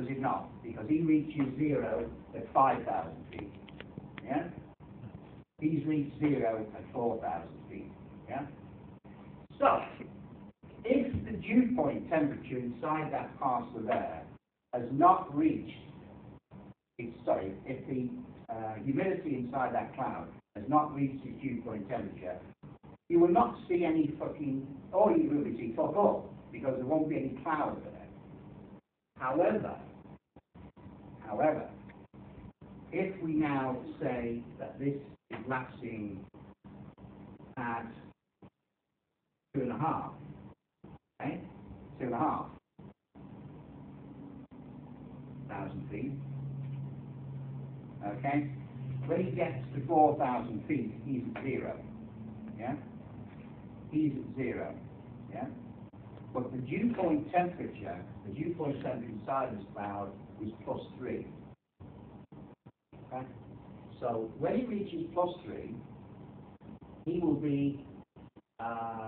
does it not? Because he reaches zero at 5,000 feet. Yeah? He's reached zero at 4,000 feet. Yeah? So, if the dew point temperature inside that parcel there has not reached, sorry, if the uh, humidity inside that cloud has not reached its dew point temperature, you will not see any fucking, or you will see fuck all, because there won't be any cloud there. However, however, if we now say that this is lapsing at two and a half, okay, two and a half thousand feet, okay, when he gets to four thousand feet, he's at zero, yeah, he's at zero, yeah. Dew point temperature, the dew point temperature inside this cloud is plus three. Okay? So when he reaches plus three, he will be uh,